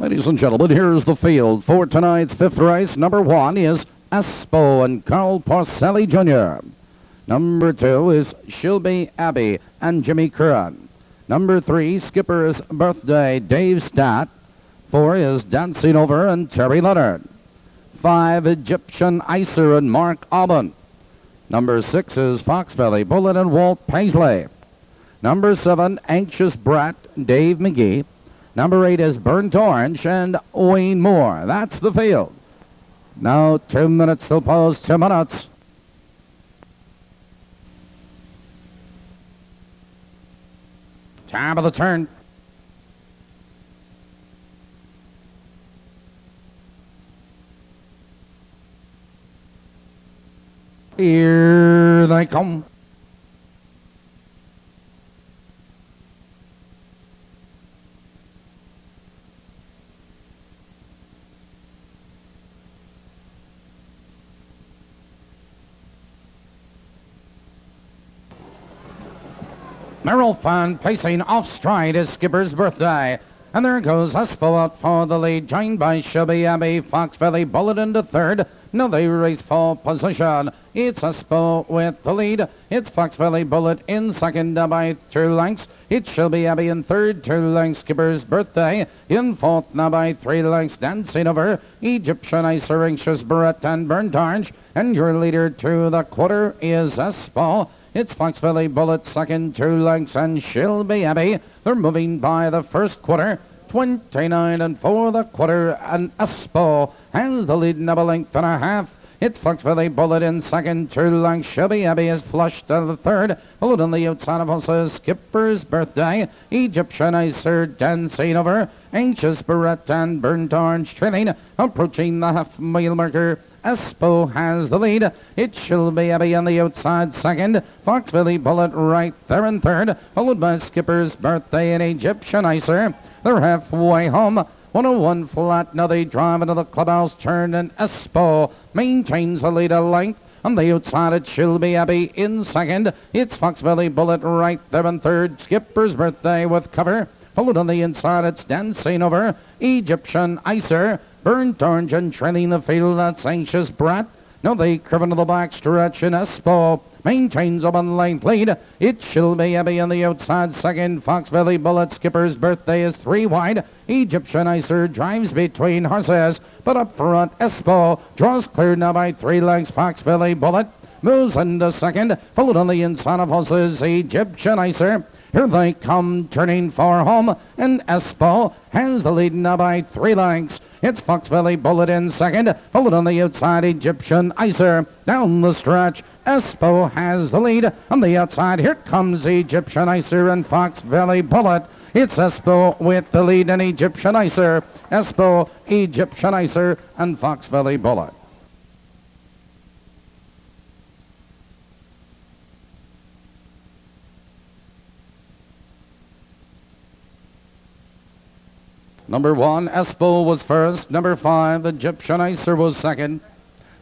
Ladies and gentlemen, here's the field for tonight's fifth race. Number one is Espo and Carl Porcelli Jr. Number two is Shelby Abbey and Jimmy Curran. Number three, Skipper's Birthday, Dave Stott. Four is Dancing Over and Terry Leonard. Five, Egyptian Icer and Mark Alban. Number six is Fox Valley Bullet and Walt Paisley. Number seven, Anxious Brat, Dave McGee. Number eight is Burnt Orange and Wayne Moore. That's the field. Now two minutes till pause, two minutes. Time of the turn. Here they come. Merrill Fan pacing off stride is Skipper's birthday. And there goes Espo out for the lead, joined by Shelby Abbey, Fox Valley Bullet into third. Now they race for position. It's Espo with the lead. It's Fox Valley Bullet in second by two lengths. It's Shelby Abbey in third, two lengths. Skipper's birthday in fourth now by three lengths. Dancing over Egyptian Icer, Anxious Brat and Burnt Orange. And your leader to the quarter is Espo. It's Fox Valley Bullet second, two lengths, and Shelby Abbey. They're moving by the first quarter. 29 and for the quarter, and Espo has the lead in a length and a half. It's Fox Valley Bullet in second, two lengths. Shelby Abbey is flushed to the third. Followed on the outside of us Skipper's Birthday. Egyptian Icer dancing over. Anxious Brat and Burnt Orange trailing. Approaching the half mile marker. Espo has the lead. It Shelby Abbey on the outside second. Fox Valley Bullet right there in third. Followed by Skipper's Birthday and Egyptian Icer. They're halfway home. 101 flat. Now they drive into the clubhouse turn and Espo maintains the lead a length. On the outside, it Shelby Abbey in second. It's Fox Valley Bullet right there in third. Skipper's Birthday with cover. Followed on the inside, it's Dancing Over. Egyptian Icer. Burnt Orange and trailing the field. That's Anxious Brat. Now they curve into the back stretch and Espo maintains a one-length lead. It Shelby Abbey on the outside second. Fox Valley Bullet Skipper's birthday is three wide. Egyptian Icer drives between horses, but up front Espo draws clear now by three lengths. Fox Valley Bullet moves into second, followed on the inside of horses Egyptian Icer. Here they come, turning for home, and Espo has the lead now by three lengths. It's Fox Valley Bullet in second, followed on the outside Egyptian Icer. Down the stretch, Espo has the lead. On the outside, here comes Egyptian Icer and Fox Valley Bullet. It's Espo with the lead and Egyptian Icer. Espo, Egyptian Icer, and Fox Valley Bullet. Number one, Espo was first. Number five, Egyptian Icer was second.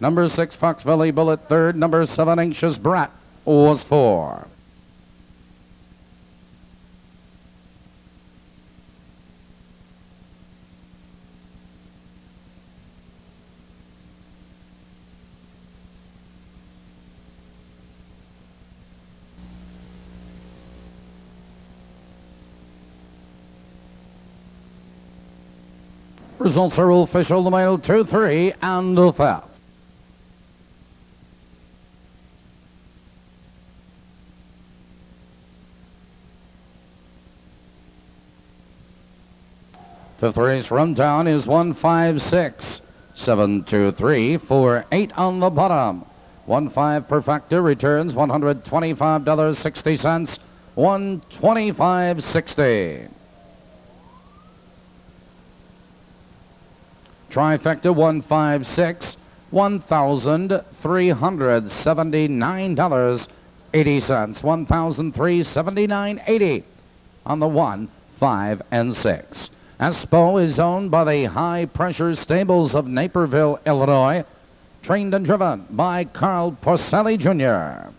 Number six, Fox Valley Bullet third. Number seven, Anxious Brat was four. Results are official. The mile 2-3 and the fifth. Fifth race rundown is 156, 723, 48 on the bottom. 1-5 Perfecta returns $125.60, 125.60. Trifecta 156, $1,379.80. 1,379.80 on the 1, 5, and 6. Espo is owned by the High Pressure Stables of Naperville, Illinois, trained and driven by Carl Porcelli Jr.